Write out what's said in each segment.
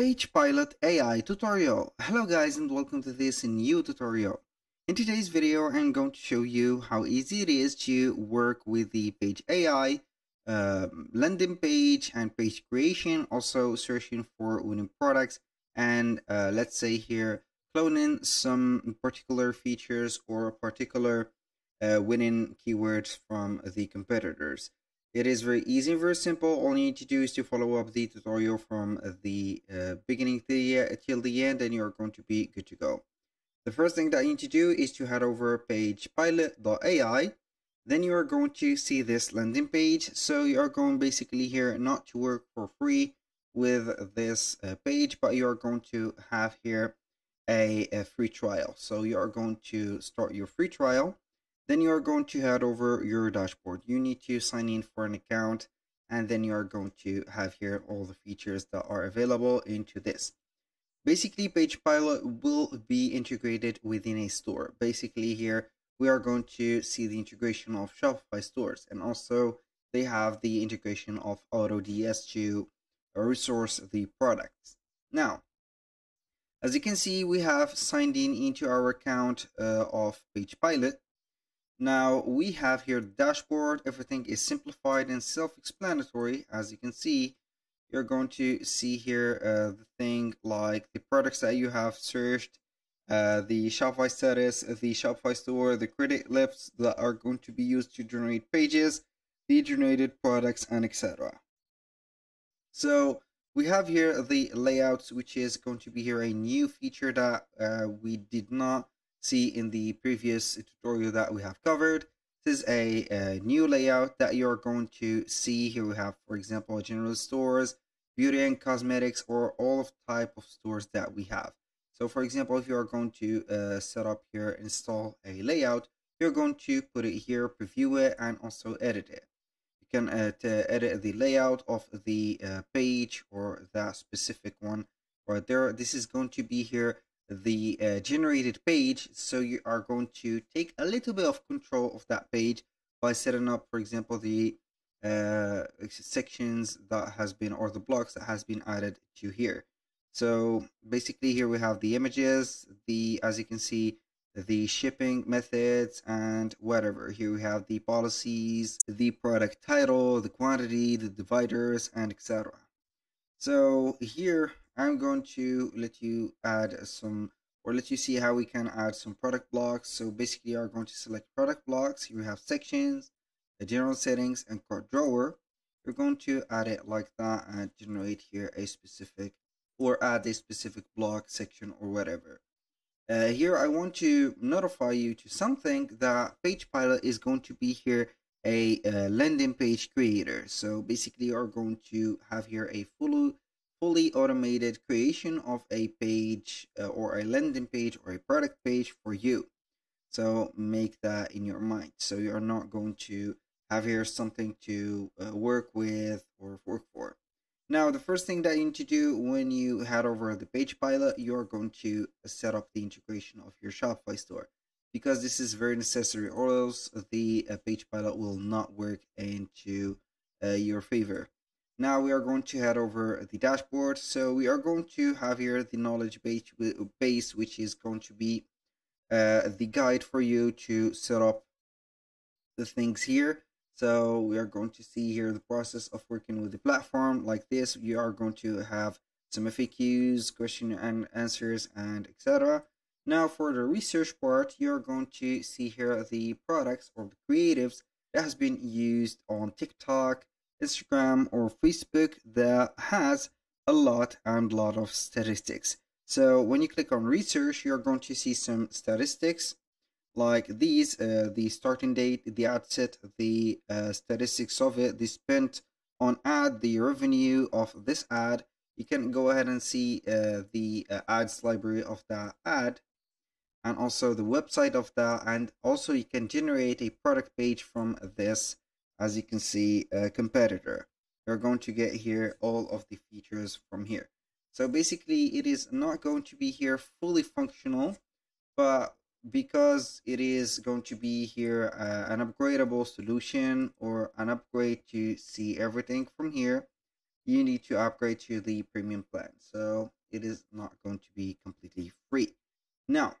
Page Pilot AI tutorial. Hello guys and welcome to this new tutorial. In today's video I'm going to show you how easy it is to work with the Page AI uh, landing page and page creation, also searching for winning products and uh, let's say here cloning some particular features or particular uh, winning keywords from the competitors. It is very easy and very simple. All you need to do is to follow up the tutorial from the uh, beginning the, uh, till the end and you're going to be good to go. The first thing that you need to do is to head over page pilot.ai. Then you are going to see this landing page. So you are going basically here not to work for free with this uh, page, but you are going to have here a, a free trial. So you are going to start your free trial then you are going to head over your dashboard. You need to sign in for an account and then you are going to have here all the features that are available into this. Basically, Page Pilot will be integrated within a store. Basically here, we are going to see the integration of Shopify stores and also they have the integration of AutoDS to resource the products. Now, as you can see, we have signed in into our account uh, of Page Pilot now we have here dashboard. Everything is simplified and self-explanatory. As you can see, you're going to see here uh, the thing like the products that you have searched, uh, the Shopify status, the Shopify store, the credit lists that are going to be used to generate pages, the generated products, and etc. So we have here the layouts, which is going to be here a new feature that uh, we did not see in the previous tutorial that we have covered. This is a, a, new layout that you're going to see. Here we have, for example, general stores, beauty and cosmetics, or all of type of stores that we have. So for example, if you are going to uh, set up here, install a layout, you're going to put it here, preview it, and also edit it. You can uh, edit the layout of the uh, page or that specific one right there. This is going to be here the uh, generated page so you are going to take a little bit of control of that page by setting up for example the uh, sections that has been or the blocks that has been added to here. So basically here we have the images the as you can see the shipping methods and whatever. Here we have the policies the product title the quantity the dividers and etc so here I'm going to let you add some or let you see how we can add some product blocks. So basically you are going to select product blocks. Here we have sections, general settings and cart drawer. You're going to add it like that and generate here a specific or add a specific block section or whatever. Uh, here I want to notify you to something that Page Pilot is going to be here a, a landing page creator. So basically you're going to have here a full fully automated creation of a page uh, or a landing page or a product page for you. So make that in your mind. So you're not going to have here something to uh, work with or work for. Now, the first thing that you need to do when you head over the page pilot, you're going to set up the integration of your Shopify store because this is very necessary or else the uh, page pilot will not work into uh, your favor. Now we are going to head over the dashboard. So we are going to have here the knowledge base, base which is going to be uh, the guide for you to set up the things here. So we are going to see here the process of working with the platform like this. You are going to have some FAQs, question and answers, and etc. Now for the research part, you're going to see here the products or the creatives that has been used on TikTok, Instagram or Facebook that has a lot and lot of statistics. So when you click on research, you're going to see some statistics like these, uh, the starting date, the ad set, the uh, statistics of it, the spent on ad, the revenue of this ad. You can go ahead and see uh, the uh, ads library of that ad and also the website of that and also you can generate a product page from this as you can see, a competitor. You're going to get here all of the features from here. So basically, it is not going to be here fully functional, but because it is going to be here uh, an upgradable solution or an upgrade to see everything from here, you need to upgrade to the premium plan. So it is not going to be completely free. Now,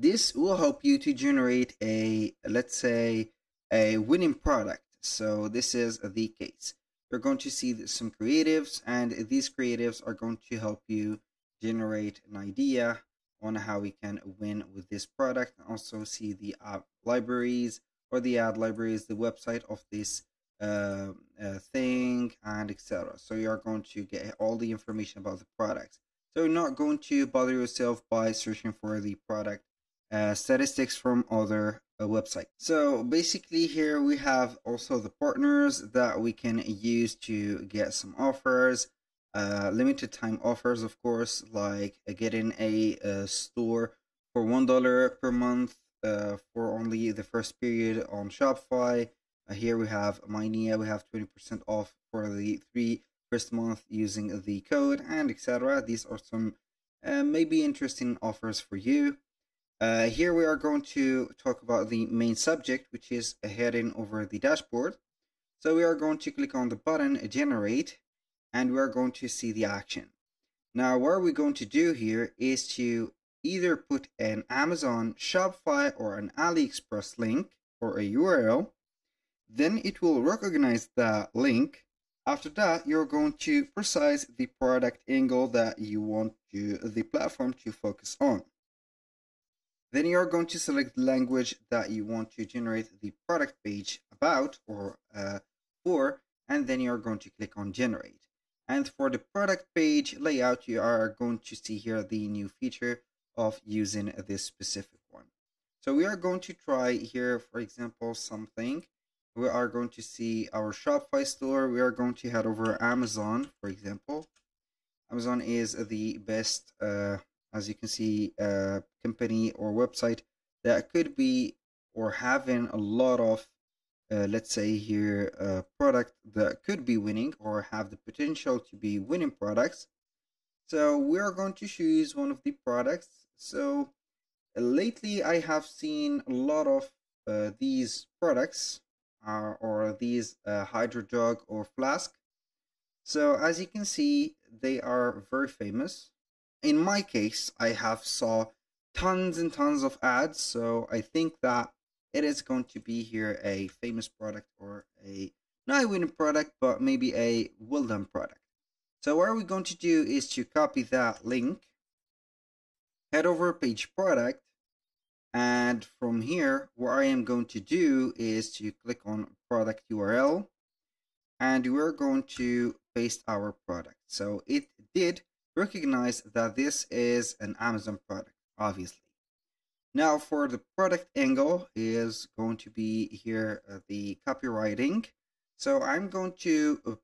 this will help you to generate a, let's say, a winning product. So this is the case. You're going to see some creatives and these creatives are going to help you generate an idea on how we can win with this product. Also see the app libraries or the ad libraries, the website of this uh, uh, thing and etc. So you are going to get all the information about the products. So you're not going to bother yourself by searching for the product uh, statistics from other uh, websites. So basically here we have also the partners that we can use to get some offers, uh, limited time offers, of course, like getting a, a store for $1 per month uh, for only the first period on Shopify. Uh, here we have Minea, we have 20% off for the three first month using the code and etc. These are some uh, maybe interesting offers for you. Uh, here we are going to talk about the main subject, which is a heading over the dashboard. So we are going to click on the button generate and we are going to see the action. Now what we're going to do here is to either put an Amazon, Shopify or an AliExpress link or a URL. Then it will recognize the link. After that, you're going to precise the product angle that you want to, the platform to focus on. Then you're going to select the language that you want to generate the product page about or uh, for, and then you're going to click on generate. And for the product page layout, you are going to see here the new feature of using this specific one. So we are going to try here, for example, something. We are going to see our Shopify store. We are going to head over Amazon, for example. Amazon is the best uh, as you can see, a company or website that could be or having a lot of, uh, let's say here, a product that could be winning or have the potential to be winning products. So we are going to choose one of the products. So uh, lately I have seen a lot of uh, these products uh, or these uh, hydro jug or flask. So as you can see, they are very famous in my case, I have saw tons and tons of ads, so I think that it is going to be here a famous product or a not a winning product, but maybe a well done product. So what we're going to do is to copy that link, head over page product, and from here, what I am going to do is to click on product URL, and we're going to paste our product. So it did recognize that this is an Amazon product, obviously. Now for the product angle is going to be here uh, the copywriting. So I'm going to uh,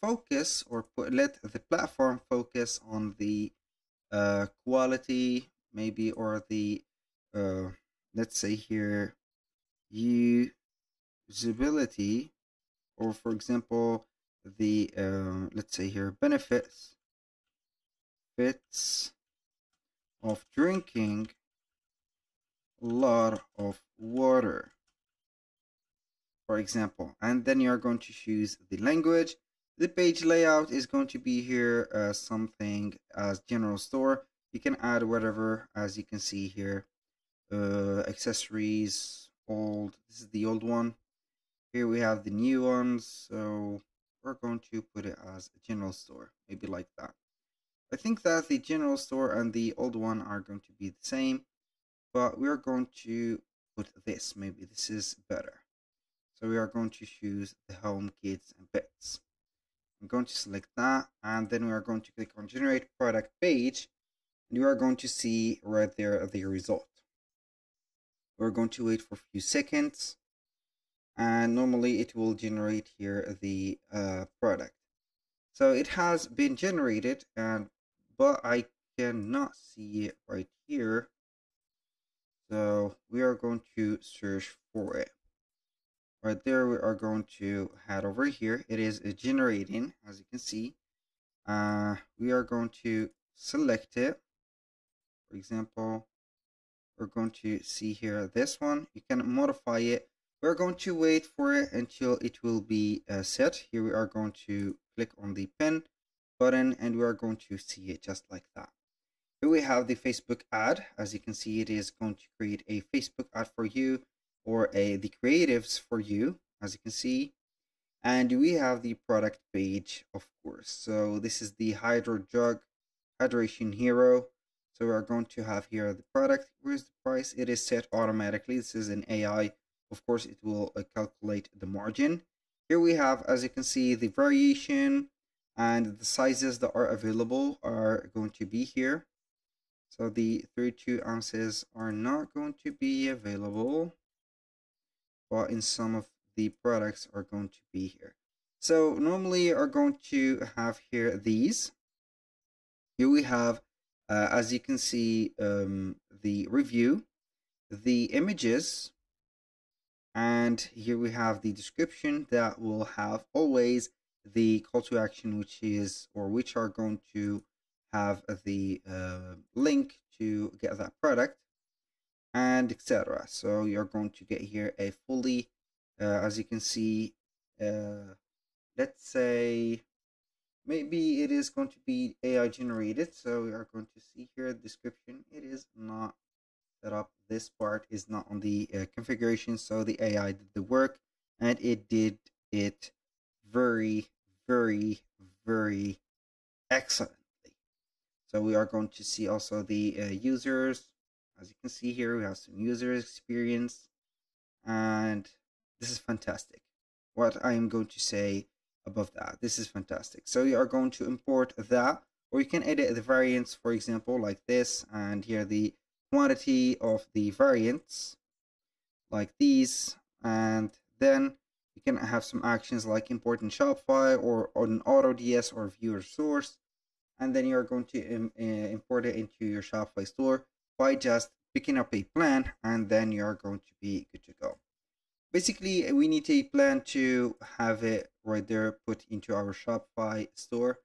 focus or put, let the platform focus on the uh, quality maybe or the uh, let's say here usability or for example the uh, let's say here benefits benefits of drinking a lot of water. For example and then you're going to choose the language. The page layout is going to be here uh, something as general store. You can add whatever as you can see here. Uh, accessories old this is the old one. Here we have the new ones so we're going to put it as a general store maybe like that I think that the general store and the old one are going to be the same, but we're going to put this. Maybe this is better. So we are going to choose the home, kids, and pets. I'm going to select that, and then we are going to click on generate product page, and you are going to see right there the result. We're going to wait for a few seconds, and normally it will generate here the uh, product. So it has been generated, and but I cannot see it right here. So we are going to search for it. Right there, we are going to head over here. It is generating, as you can see. Uh, we are going to select it. For example, we're going to see here this one. You can modify it. We're going to wait for it until it will be uh, set. Here we are going to click on the pin button and we are going to see it just like that. Here we have the Facebook ad. As you can see, it is going to create a Facebook ad for you or a the creatives for you, as you can see. And we have the product page, of course. So this is the Hydro Jug Hydration Hero. So we are going to have here the product. Where's the price? It is set automatically. This is an AI. Of course, it will uh, calculate the margin. Here we have, as you can see, the variation and the sizes that are available are going to be here. So the 32 ounces are not going to be available, but in some of the products are going to be here. So normally are going to have here these. Here we have, uh, as you can see, um, the review, the images, and here we have the description that will have always the call to action, which is, or which are going to have the uh, link to get that product and etc so you're going to get here a fully uh, as you can see uh, let's say maybe it is going to be AI generated. So we are going to see here description. It is not set up. This part is not on the uh, configuration. So the AI did the work and it did it very very very excellent so we are going to see also the uh, users. As you can see here, we have some user experience. And this is fantastic. What I am going to say above that. This is fantastic. So you are going to import that. Or you can edit the variants, for example, like this. And here the quantity of the variants, like these. And then you can have some actions like import in Shopify or on AutoDS or viewer source and then you're going to Im eh, import it into your Shopify store by just picking up a plan and then you're going to be good to go. Basically, we need a plan to have it right there put into our Shopify store,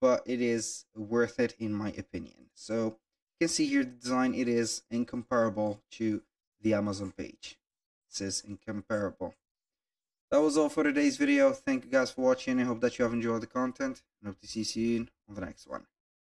but it is worth it in my opinion. So you can see here the design, it is incomparable to the Amazon page. This is incomparable. That was all for today's video. Thank you guys for watching. I hope that you have enjoyed the content and hope to see you soon on the next one.